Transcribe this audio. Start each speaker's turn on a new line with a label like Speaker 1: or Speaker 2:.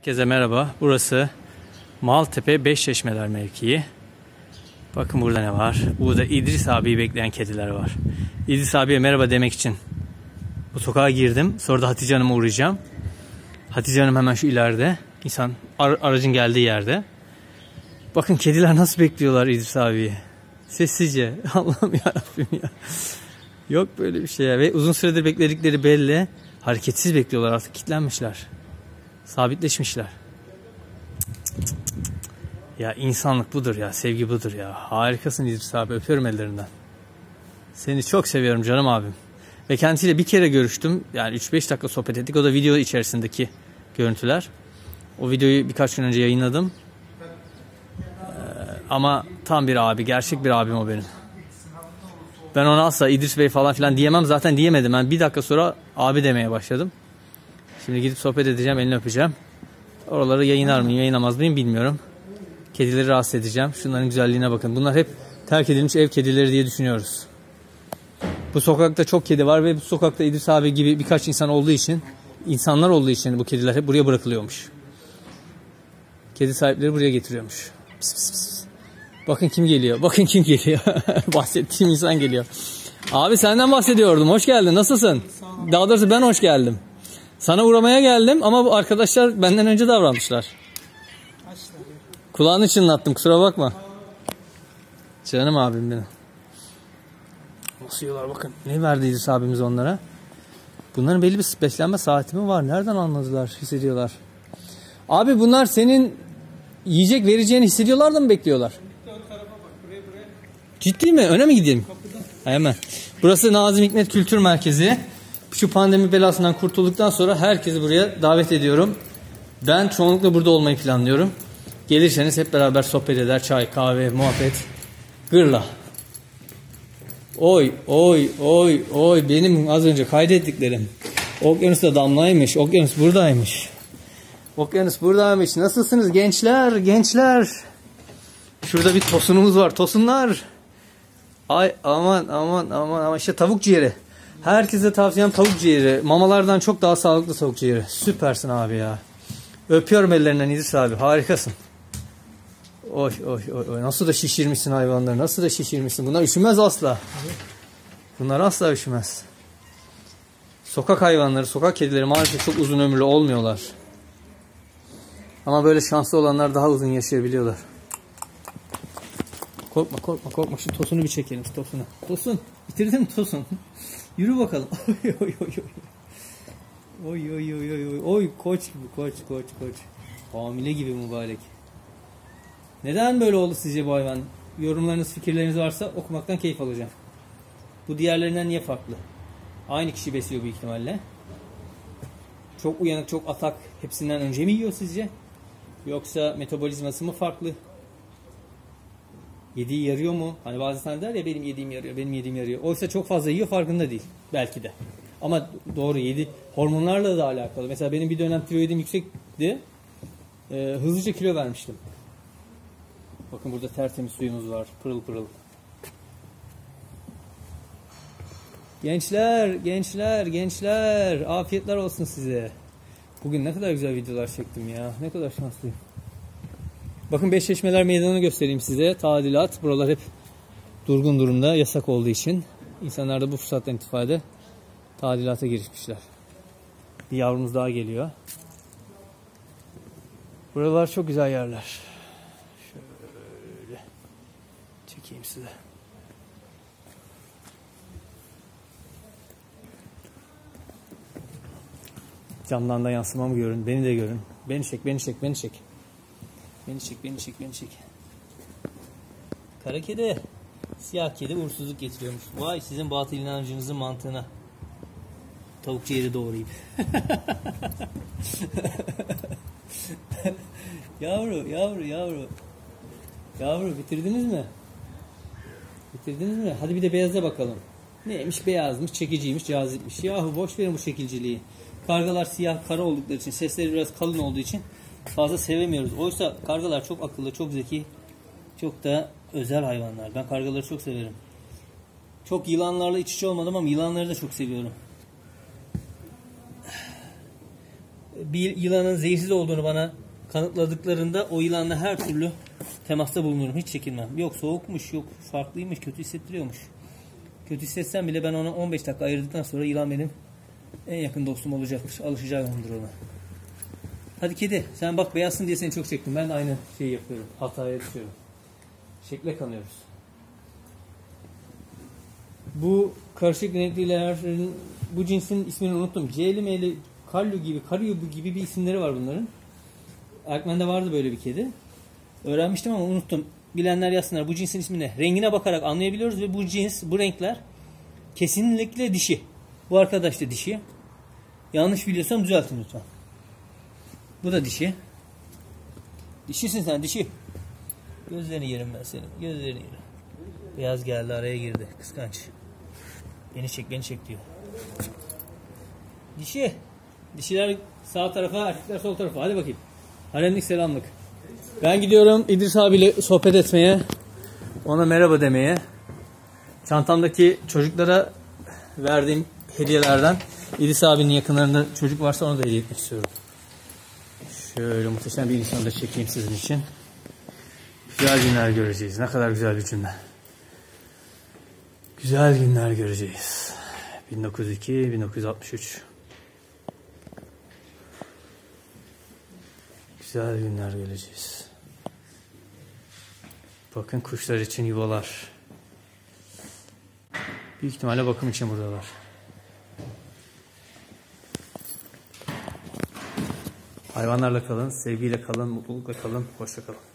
Speaker 1: Herkese merhaba. Burası Maltepe Beşçeşmeler mevkii. Bakın burada ne var? Burada İdris abiyi bekleyen kediler var. İdris abiye merhaba demek için bu sokağa girdim. Sonra da Hatice Hanım'a uğrayacağım. Hatice Hanım hemen şu ileride. İnsan ar- aracın geldiği yerde. Bakın kediler nasıl bekliyorlar İdris abiyi. Sessizce. Allah'ım yarabbim ya. Yok böyle bir şey ya. Ve uzun süredir bekledikleri belli. Hareketsiz bekliyorlar artık kitlenmişler. Sabitleşmişler. Ya insanlık budur ya. Sevgi budur ya. Harikasın İdris abi. Öpüyorum ellerinden. Seni çok seviyorum canım abim. Ve kendisiyle bir kere görüştüm. Yani 3-5 dakika sohbet ettik. O da video içerisindeki görüntüler. O videoyu birkaç gün önce yayınladım. Ee, ama tam bir abi. Gerçek bir abim o benim. Ben ona asla İdris Bey falan filan diyemem. Zaten diyemedim. Ben bir dakika sonra abi demeye başladım. Şimdi gidip sohbet edeceğim, elini öpeceğim. Oraları yayınlar mıyım, yayınlamaz mıyım bilmiyorum. Kedileri rahatsız edeceğim. Şunların güzelliğine bakın. Bunlar hep terk edilmiş ev kedileri diye düşünüyoruz. Bu sokakta çok kedi var ve bu sokakta İdris abi gibi birkaç insan olduğu için, insanlar olduğu için bu kediler hep buraya bırakılıyormuş. Kedi sahipleri buraya getiriyormuş. Pis pis pis. Bakın kim geliyor, bakın kim geliyor. Bahsettiğim insan geliyor. Abi senden bahsediyordum. Hoş geldin. Nasılsın? Daha doğrusu ben hoş geldim. Sana uğramaya geldim ama bu arkadaşlar benden önce davranmışlar. Kulağını çınlattım kusura bakma. Canım abim benim. Nasıl yiyorlar bakın. Ne verdi İdris abimiz onlara? Bunların belli bir beslenme saati mi var? Nereden anladılar, hissediyorlar? Abi bunlar senin yiyecek vereceğini hissediyorlar da mı bekliyorlar? Ciddi mi? Öne mi gidelim? Hemen. Burası Nazım Hikmet Kültür Merkezi. Şu pandemi belasından kurtulduktan sonra herkesi buraya davet ediyorum. Ben çoğunlukla burada olmayı planlıyorum. Gelirseniz hep beraber sohbet eder, çay, kahve, muhabbet. Gırla. Oy, oy, oy, oy. Benim az önce kaydettiklerim. Okyanus'ta damlaymış. Okyanus buradaymış. Okyanus buradaymış. Nasılsınız gençler, gençler? Şurada bir tosunumuz var. Tosunlar. Ay aman aman aman aman işte tavuk ciğeri. Herkese tavsiyem tavuk ciğeri. Mamalardan çok daha sağlıklı tavuk ciğeri. Süpersin abi ya. Öpüyorum ellerinden İdris abi. Harikasın. Oy oy oy oy. Nasıl da şişirmişsin hayvanları. Nasıl da şişirmişsin. Bunlar üşümez asla. Bunlar asla üşümez. Sokak hayvanları, sokak kedileri maalesef çok uzun ömürlü olmuyorlar. Ama böyle şanslı olanlar daha uzun yaşayabiliyorlar. Korkma korkma korkma şu tosunu bir çekelim tosunu. Tosun bitirdin mi tosun? Yürü bakalım. Oy oy oy oy. Oy oy oy oy oy. Oy koç gibi koç koç koç. Hamile gibi mübarek. Neden böyle oldu sizce bu hayvan? Yorumlarınız, fikirleriniz varsa okumaktan keyif alacağım. Bu diğerlerinden niye farklı? Aynı kişi besliyor bu ihtimalle. Çok uyanık, çok atak hepsinden önce mi yiyor sizce? Yoksa metabolizması mı farklı? Yediği yarıyor mu? Hani bazı insanlar der ya benim yediğim yarıyor, benim yediğim yarıyor. Oysa çok fazla yiyor farkında değil. Belki de. Ama doğru yedi. Hormonlarla da alakalı. Mesela benim bir dönem tiroidim yüksekti. Ee, hızlıca kilo vermiştim. Bakın burada tertemiz suyumuz var. Pırıl pırıl. Gençler, gençler, gençler. Afiyetler olsun size. Bugün ne kadar güzel videolar çektim ya. Ne kadar şanslıyım. Bakın Beşleşmeler Meydanı'nı göstereyim size. Tadilat. Buralar hep durgun durumda. Yasak olduğu için. İnsanlar da bu fırsattan itibariyle tadilata girişmişler. Bir yavrumuz daha geliyor. Buralar çok güzel yerler. Şöyle çekeyim size. Camdan da yansımamı görün. Beni de görün. Beni çek, beni çek, beni çek. Beni çek, beni çek, beni çek. Kara kedi. Siyah kedi uğursuzluk getiriyormuş. Vay sizin batıl inancınızın mantığına. Tavuk ciğeri doğrayıp. yavru, yavru, yavru. Yavru bitirdiniz mi? Bitirdiniz mi? Hadi bir de beyaza bakalım. Neymiş? Beyazmış, çekiciymiş, cazipmiş. Yahu boş verin bu şekilciliği. Kargalar siyah, kara oldukları için, sesleri biraz kalın olduğu için fazla sevemiyoruz. Oysa kargalar çok akıllı, çok zeki, çok da özel hayvanlar. Ben kargaları çok severim. Çok yılanlarla iç içe olmadım ama yılanları da çok seviyorum. bir yılanın zehirsiz olduğunu bana kanıtladıklarında o yılanla her türlü temasta bulunurum. Hiç çekinmem. Yok soğukmuş, yok farklıymış, kötü hissettiriyormuş. Kötü hissetsem bile ben ona 15 dakika ayırdıktan sonra yılan benim en yakın dostum olacakmış. Alışacağımdır ona. Hadi kedi sen bak beyazsın diye seni çok çektim. Ben de aynı şeyi yapıyorum. Hataya düşüyorum. Şekle kanıyoruz. Bu karışık renklilerin bu cinsin ismini unuttum. Ceyli meyli Karlu gibi, Karyu gibi bir isimleri var bunların. Erkmen'de vardı böyle bir kedi. Öğrenmiştim ama unuttum. Bilenler yazsınlar. Bu cinsin ismi ne? Rengine bakarak anlayabiliyoruz ve bu cins, bu renkler kesinlikle dişi. Bu arkadaş da dişi. Yanlış biliyorsam düzeltin lütfen. Bu da dişi. Dişisin sen dişi. Gözlerini yerim ben senin. Gözlerini yerim. Beyaz geldi araya girdi. Kıskanç. Beni çek beni çek diyor. Dişi. Dişiler sağ tarafa erkekler sol tarafa. Hadi bakayım. Haremlik selamlık. Ben gidiyorum İdris abiyle sohbet etmeye. Ona merhaba demeye. Çantamdaki çocuklara verdiğim hediyelerden İdris abinin yakınlarında çocuk varsa ona da hediye etmek istiyorum. Şöyle muhteşem bir insan da çekeyim sizin için. Güzel günler göreceğiz. Ne kadar güzel bir cümle. Güzel günler göreceğiz. 1902-1963 Güzel günler göreceğiz. Bakın kuşlar için yuvalar. Büyük ihtimalle bakım için buradalar. Hayvanlarla kalın, sevgiyle kalın, mutlulukla kalın, hoşça kalın.